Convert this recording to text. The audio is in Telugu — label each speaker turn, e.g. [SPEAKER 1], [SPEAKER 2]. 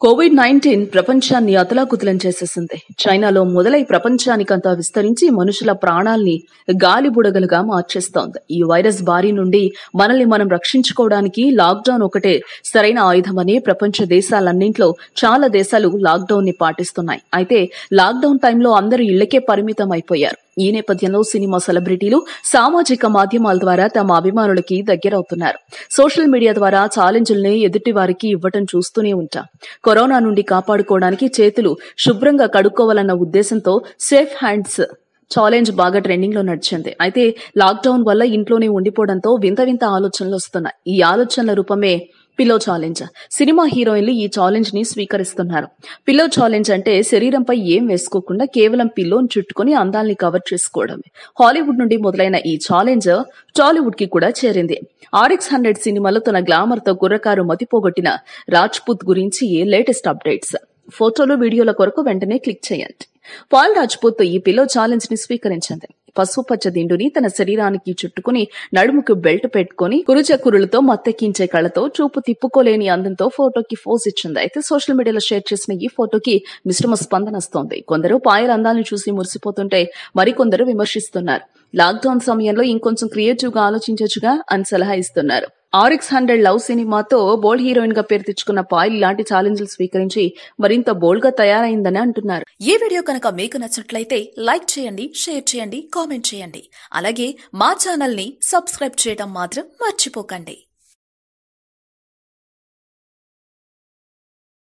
[SPEAKER 1] కోవిడ్ నైన్టీన్ ప్రపంచాన్ని అతలాకుతలం చేసేసింది. చైనాలో మొదలై ప్రపంచానికంతా విస్తరించి మనుషుల ప్రాణాల్ని గాలిబుడగలుగా మార్చేస్తోంది. ఈ వైరస్ బారి నుండి మనల్ని మనం రక్షించుకోవడానికి లాక్డౌన్ ఒకటే సరైన ఆయుధమని ప్రపంచ దేశాలన్నింట్లో చాలా దేశాలు లాక్డౌన్ని పాటిస్తున్నాయి. అయితే లాక్డౌన్ టైంలో అందరూ ఇళ్ళకే పరిమితం అయిపోయారు ఈ నేపథ్యంలో సినిమా సెలబ్రిటీలు సామాజిక మాధ్యమాల ద్వారా తమ అభిమానులకి దగ్గరవుతున్నారు. సోషల్ మీడియా ద్వారా ఛాలెంజ్ల్ని ఎదుటి వారికి ఇవ్వటం చూస్తూనే ఉంటాం. కరోనా నుండి కాపాడుకోవడానికి చేతులు శుభ్రంగా కడుక్కోవాలన్న ఉద్దేశంతో సేఫ్ హ్యాండ్స్ ఛాలెంజ్ బాగా ట్రెండింగ్లో నడిచింది. అయితే లాక్డౌన్ వల్ల ఇంట్లోనే ఉండిపోవడంతో వింత వింత ఆలోచనలు వస్తున్నాయి. ఈ ఆలోచనల రూపమే పిల్లో ఛాలెంజ్ సినిమా హీరోయిన్లు ఈ ఛాలెంజ్ని స్వీకరిస్తున్నారు. పిల్లో ఛాలెంజ్ అంటే శరీరంపై ఏం వేసుకోకుండా కేవలం పిల్లోని చుట్టుకుని అందాల్ని కవర్ చేసుకోవడమే. హాలీవుడ్ నుండి మొదలైన ఈ ఛాలెంజ్ టాలీవుడ్కి కూడా చేరింది. ఆర్ఎక్స్ హండ్రెడ్ సినిమాలో తన గ్లామర్తో గుర్రకారు మతిపోగొట్టిన రాజ్పుత్ గురించి లేటెస్ట్ అప్డేట్స్ ఫోటోలు వీడియోల కొరకు వెంటనే క్లిక్ చేయండి. పాల్ రాజ్పుత్ ఈ పిల్లో ఛాలెంజ్ని స్వీకరించింది. పసుపు దిండుని తన శరీరానికి చుట్టుకుని నడుముకు బెల్ట్ పెట్టుకుని కురుచకురులతో మత్తెక్కించే కళ్ళతో చూపు తిప్పుకోలేని అందంతో ఫోటోకి ఫోజ్ ఇచ్చింది. అయితే సోషల్ మీడియాలో షేర్ చేసిన ఈ ఫోటోకి మిశ్రమ స్పందన వస్తోంది. కొందరు పాయల అందాలను చూసి మురిసిపోతుంటే మరికొందరు విమర్శిస్తున్నారు. లాక్డౌన్ సమయంలో ఇంకొంచెం క్రియేటివ్గా ఆలోచించొచ్చుగా అని సలహా ఇస్తున్నారు. ఆర్ఎక్స్ హండ్రెడ్ లవ్ సినిమాతో బోల్డ్ హీరోయిన్గా పేరు తెచ్చుకున్న పాయల్ ఇలాంటి ఛాలెంజ్లు స్వీకరించి మరింత బోల్డ్గా తయారైందని అంటున్నారు.
[SPEAKER 2] ఈ వీడియో కనుక మీకు నచ్చినట్లయితే లైక్ చేయండి షేర్ చేయండి కామెంట్ చేయండి. అలాగే మా ఛానల్ని సబ్స్క్రైబ్ చేయడం మాత్రం మర్చిపోకండి.